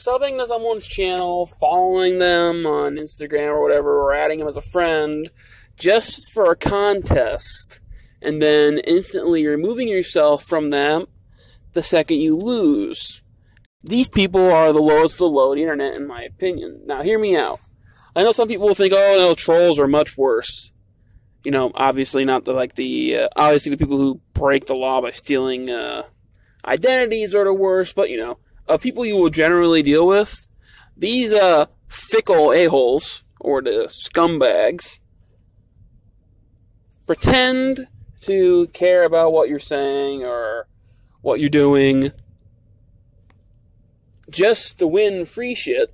subbing to someone's channel, following them on Instagram or whatever, or adding them as a friend just for a contest, and then instantly removing yourself from them the second you lose. These people are the lowest of the low of the internet, in my opinion. Now, hear me out. I know some people will think, oh, no, trolls are much worse. You know, obviously not the, like the, uh, obviously the people who break the law by stealing, uh, identities are the worst, but you know, uh, people you will generally deal with, these, uh, fickle a-holes, or the scumbags, pretend to care about what you're saying or what you're doing just to win free shit.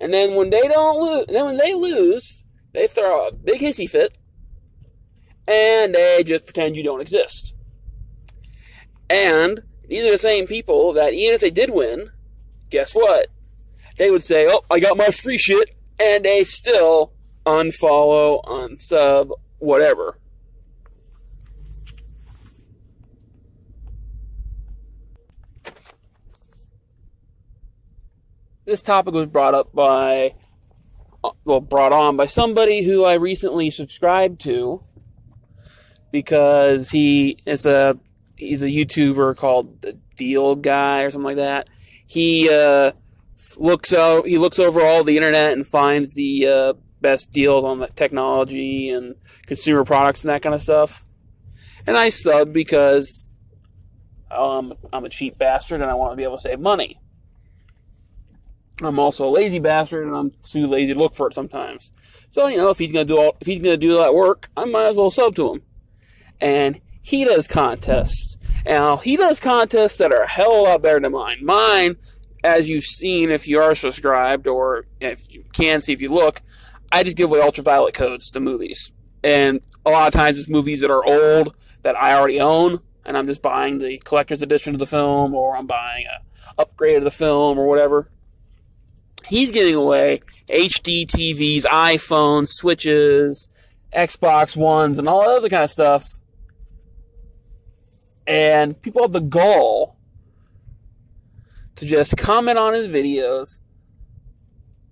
And then when they don't lose, then when they lose, they throw a big hissy fit and they just pretend you don't exist. And these are the same people that even if they did win, guess what? They would say, "Oh, I got my free shit," and they still unfollow, unsub, whatever. This topic was brought up by, uh, well, brought on by somebody who I recently subscribed to because he is a he's a YouTuber called the Deal Guy or something like that. He uh, looks out he looks over all the internet and finds the uh, best deals on the technology and consumer products and that kind of stuff. And I sub because um, I'm a cheap bastard and I want to be able to save money. I'm also a lazy bastard and I'm too lazy to look for it sometimes. So you know, if he's gonna do all, if he's gonna do that work, I might as well sub to him. And he does contests. Now he does contests that are a hell of a lot better than mine. Mine, as you've seen if you are subscribed or if you can see if you look, I just give away ultraviolet codes to movies. And a lot of times it's movies that are old that I already own, and I'm just buying the collector's edition of the film, or I'm buying a upgrade of the film, or whatever. He's giving away HD TVs, iPhones, Switches, Xbox Ones, and all that other kind of stuff. And people have the gall to just comment on his videos,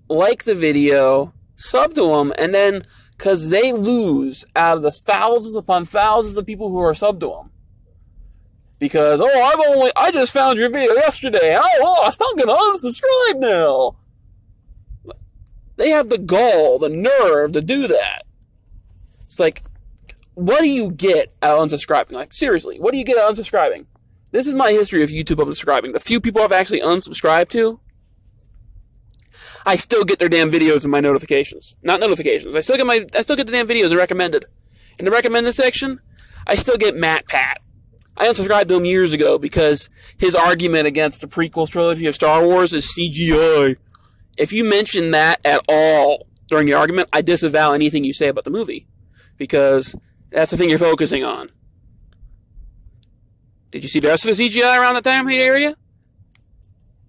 like the video, sub to him, and then because they lose out of the thousands upon thousands of people who are sub to him. Because oh, I've only I just found your video yesterday. I lost. I'm gonna unsubscribe now. They have the gall, the nerve to do that. It's like, what do you get out of unsubscribing? Like seriously, what do you get out of unsubscribing? This is my history of YouTube unsubscribing. The few people I've actually unsubscribed to, I still get their damn videos in my notifications. Not notifications. I still get my I still get the damn videos recommended. In the recommended section, I still get MatPat. I unsubscribed to him years ago because his argument against the prequel trilogy of Star Wars is CGI. If you mention that at all during your argument, I disavow anything you say about the movie. Because that's the thing you're focusing on. Did you see the rest of the CGI around the time area?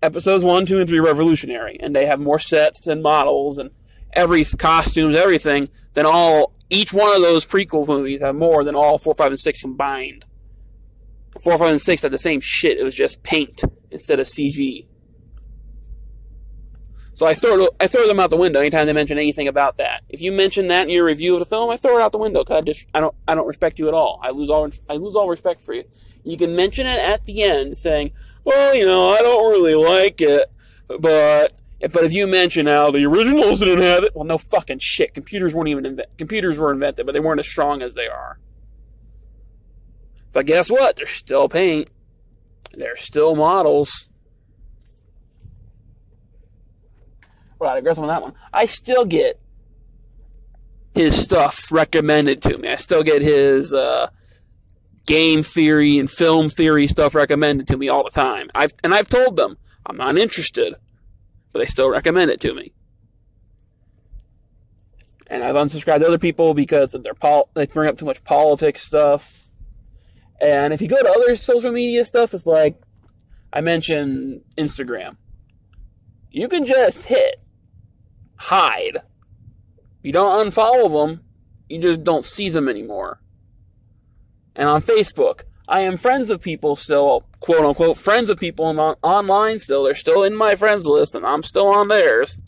episodes one, two, and three revolutionary, and they have more sets and models and every costumes, everything than all. Each one of those prequel movies have more than all four, five, and six combined. Four, five, and six had the same shit. It was just paint instead of CG. So I throw I throw them out the window anytime they mention anything about that. If you mention that in your review of the film, I throw it out the window because I just I don't I don't respect you at all. I lose all I lose all respect for you. You can mention it at the end, saying, "Well, you know, I don't really like it, but." But if you mention how the originals didn't have it, well, no fucking shit. Computers weren't even invented. Computers were invented, but they weren't as strong as they are. But guess what? They're still paint. They're still models. Well, I digress on that one. I still get his stuff recommended to me. I still get his uh, game theory and film theory stuff recommended to me all the time. I've and I've told them I'm not interested, but they still recommend it to me. And I've unsubscribed to other people because of their pol- they bring up too much politics stuff. And if you go to other social media stuff, it's like I mentioned Instagram. You can just hit hide. You don't unfollow them, you just don't see them anymore. And on Facebook, I am friends of people still, quote unquote, friends of people on, online still. They're still in my friends list, and I'm still on theirs.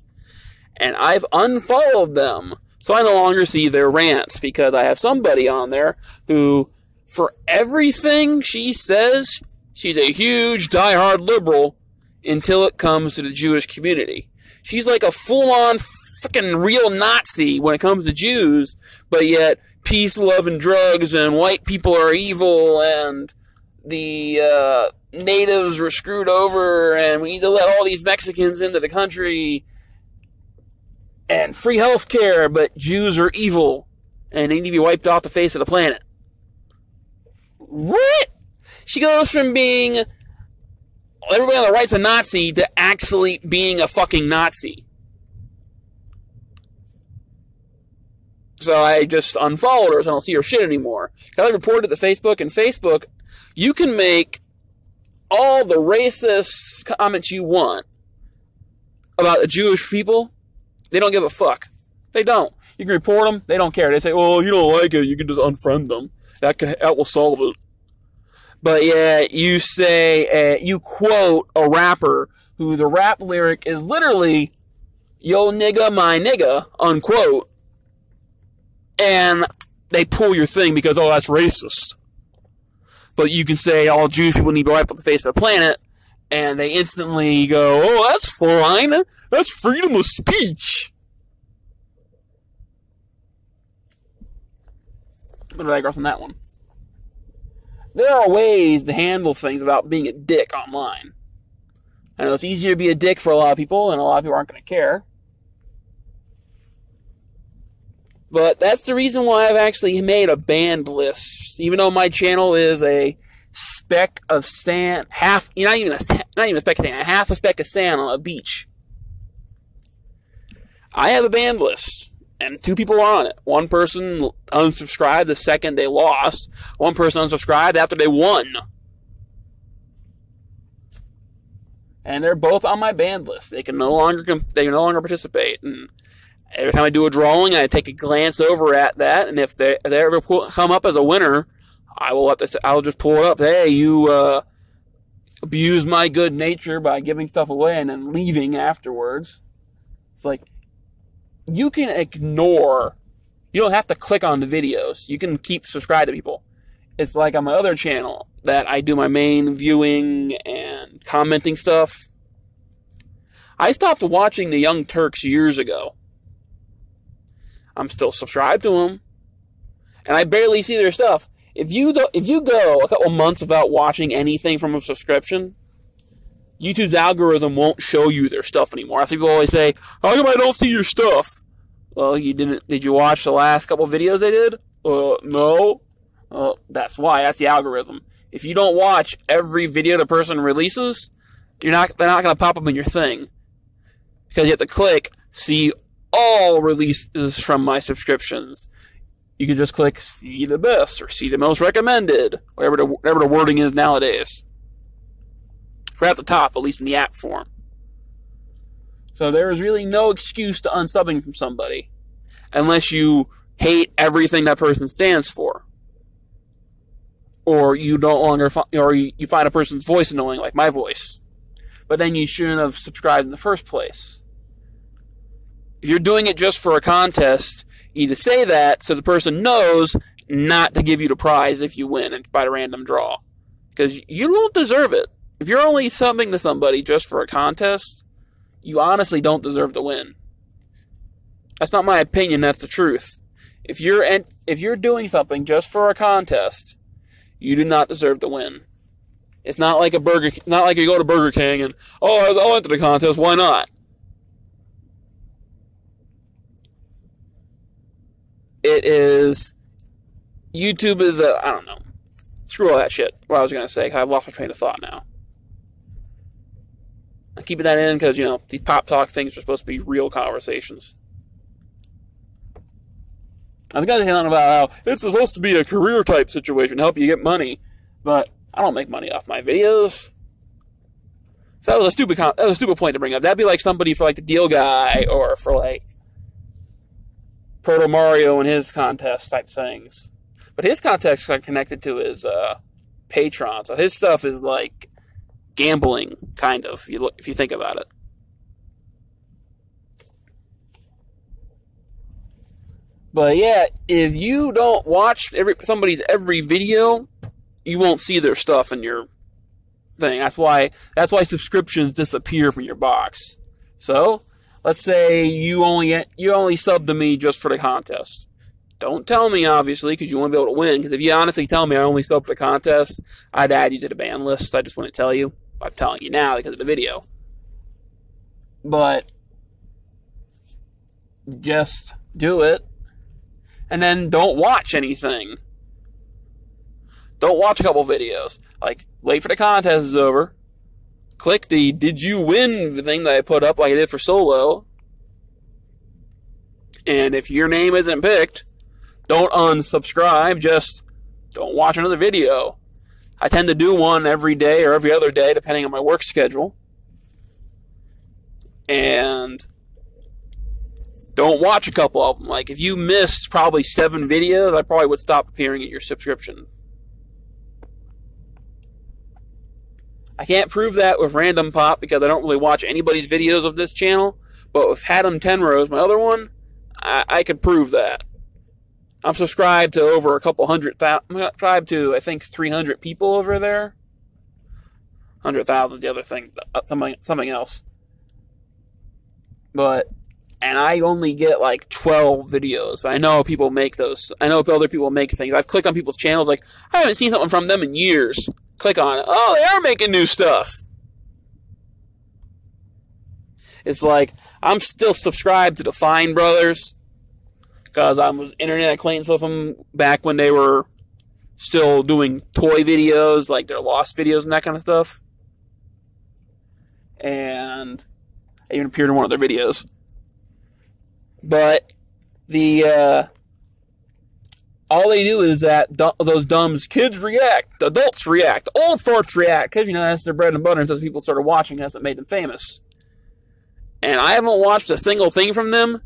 And I've unfollowed them. So I no longer see their rants because I have somebody on there who, for everything she says, she's a huge diehard liberal until it comes to the Jewish community. She's like a full on freaking real Nazi when it comes to Jews, but yet peace, love, and drugs, and white people are evil, and the uh, natives were screwed over, and we need to let all these Mexicans into the country, and free health care, but Jews are evil, and they need to be wiped off the face of the planet. What? She goes from being everybody on the right's a Nazi to actually being a fucking Nazi. So I just unfollowed her, so I don't see her shit anymore. Because I reported to Facebook, and Facebook, you can make all the racist comments you want about the Jewish people. They don't give a fuck. They don't. You can report them. They don't care. They say, "Oh, you don't like it. You can just unfriend them. That can, that will solve it." But yeah, you say uh, you quote a rapper who the rap lyric is literally "Yo nigga, my nigga," unquote and they pull your thing because, oh, that's racist. But you can say all Jewish people need to be wiped off the face of the planet, and they instantly go, oh, that's fine. That's freedom of speech. Did I go from that one? There are ways to handle things without being a dick online. I know it's easier to be a dick for a lot of people, and a lot of people aren't going to care. But that's the reason why I've actually made a banned list. Even though my channel is a speck of sand, half, not even a, not even a speck of sand, half a speck of sand on a beach. I have a banned list, and two people are on it. One person unsubscribed the second they lost. One person unsubscribed after they won. And they're both on my banned list. They can no longer they can no longer participate. And every time I do a drawing, I take a glance over at that, and if they, if they ever pull, come up as a winner, I will let this, I'll just pull it up. Hey, you uh, abuse my good nature by giving stuff away and then leaving afterwards. It's like you can ignore. You don't have to click on the videos. You can keep subscribed to people. It's like on my other channel that I do my main viewing and commenting stuff. I stopped watching the Young Turks years ago I'm still subscribed to them, and I barely see their stuff. If you do, if you go a couple months without watching anything from a subscription, YouTube's algorithm won't show you their stuff anymore. That's people always say, "How come I don't see your stuff?" Well, you didn't. Did you watch the last couple videos they did? Uh, no. Well, that's why. That's the algorithm. If you don't watch every video the person releases, you're not. They're not going to pop up in your thing because you have to click see all releases from my subscriptions. You can just click see the best or see the most recommended, whatever the, whatever the wording is nowadays. Right at the top, at least in the app form. So there is really no excuse to unsubbing from somebody unless you hate everything that person stands for. Or you no longer, or you, you find a person's voice annoying, like my voice. But then you shouldn't have subscribed in the first place if you're doing it just for a contest, you need to say that so the person knows not to give you the prize if you win by a random draw. Because you don't deserve it. If you're only subbing to somebody just for a contest, you honestly don't deserve to win. That's not my opinion, that's the truth. If you're if you're doing something just for a contest, you do not deserve to win. It's not like a burger not like you go to Burger King and oh I went to the contest, why not? It is YouTube is a I don't know. Screw all that shit. What I was gonna say, I've lost my train of thought now. I'm keeping that in because you know these pop talk things are supposed to be real conversations. I was gonna say something about how it's supposed to be a career type situation, help you get money, but I don't make money off my videos. So that was a stupid that was a stupid point to bring up. That'd be like somebody for like the deal guy or for like Proto Mario and his contest type things. But his contest got connected to his uh, Patreon. So his stuff is like gambling, kind of. If you look, if you think about it. But yeah, if you don't watch every somebody's every video, you won't see their stuff in your thing. That's why that's why subscriptions disappear from your box. So, let's say you only you only sub to me just for the contest. Don't tell me, obviously, because you want to be able to win. Because if you honestly tell me I only sub for the contest, I'd add you to the ban list. I just want to tell you. I'm telling you now because of the video. But just do it and then don't watch anything. Don't watch a couple videos. Like, wait for the contest is over. Click the did you win thing that I put up like I did for solo. And if your name isn't picked, don't unsubscribe, just don't watch another video. I tend to do one every day or every other day, depending on my work schedule. And don't watch a couple of them. Like, if you missed probably seven videos, I probably would stop appearing at your subscription. I can't prove that with Random Pop because I don't really watch anybody's videos of this channel. But with Haddam Tenrose, my other one, I, I could prove that. I'm subscribed to over a couple hundred thousand. I'm subscribed to, I think, 300 people over there. 100,000 the other thing, uh, something, something else. But and I only get like 12 videos. I know people make those. I know other people make things. I've clicked on people's channels, like, I haven't seen something from them in years. Click on it. Oh, they are making new stuff. It's like, I'm still subscribed to the Fine Brothers because I was internet acquaintance with them back when they were still doing toy videos, like their lost videos and that kind of stuff. And I even appeared in one of their videos. But the uh, all they do is that du- those dumbs kids react, adults react, old farts react because you know that's their bread and butter. Until people started watching, that's what made them famous. And I haven't watched a single thing from them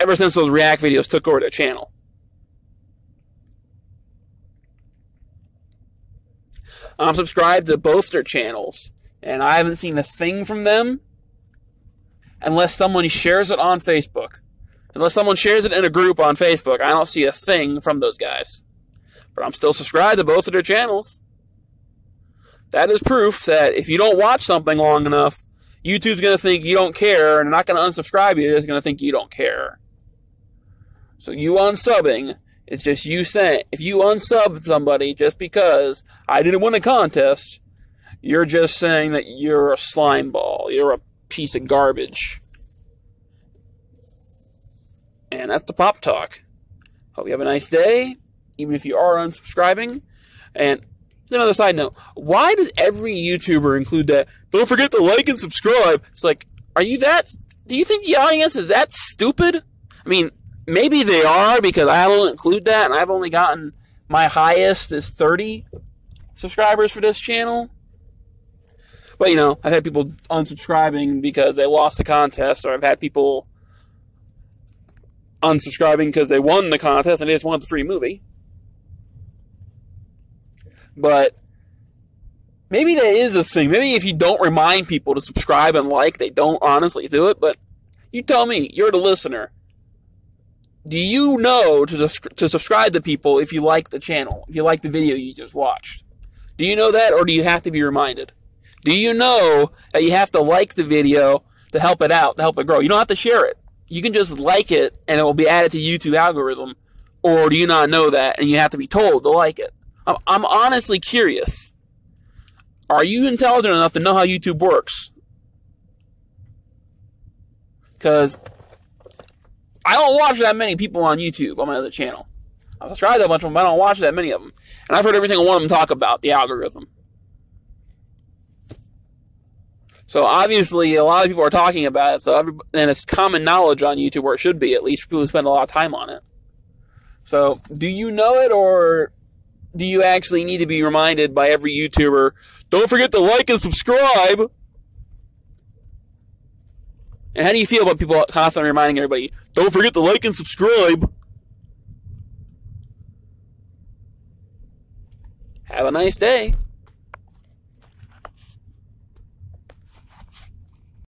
ever since those React videos took over their channel. I'm subscribed to both their channels, and I haven't seen a thing from them unless someone shares it on Facebook. Unless someone shares it in a group on Facebook, I don't see a thing from those guys. But I'm still subscribed to both of their channels. That is proof that if you don't watch something long enough, YouTube's going to think you don't care, and they're not going to unsubscribe you. They're just going to think you don't care. So you unsubbing, it's just you saying, if you unsub somebody just because I didn't win a contest, you're just saying that you're a slime ball. You're a piece of garbage. And that's the pop talk. Hope you have a nice day, even if you are unsubscribing. And another side note why does every YouTuber include that? Don't forget to like and subscribe. It's like, are you that? Do you think the audience is that stupid? I mean, maybe they are because I don't include that, and I've only gotten my highest is 30 subscribers for this channel. But you know, I've had people unsubscribing because they lost the contest, or I've had people unsubscribing because they won the contest and they just want the free movie. But maybe that is a thing. Maybe if you don't remind people to subscribe and like, they don't honestly do it. But you tell me, you're the listener. Do you know to, to subscribe to people if you like the channel, if you like the video you just watched? Do you know that, or do you have to be reminded? Do you know that you have to like the video to help it out, to help it grow? You don't have to share it. You can just like it and it will be added to YouTube algorithm. Or do you not know that and you have to be told to like it? I'm, I'm honestly curious. Are you intelligent enough to know how YouTube works? Because I don't watch that many people on YouTube on my other channel. I've subscribed to a bunch of them, but I don't watch that many of them. And I've heard every single one of them talk about the algorithm. So obviously, a lot of people are talking about it. So every, and it's common knowledge on YouTube, where it should be at least for people who spend a lot of time on it. So, do you know it, or do you actually need to be reminded by every YouTuber? Don't forget to like and subscribe. And how do you feel about people constantly reminding everybody, don't forget to like and subscribe? Have a nice day.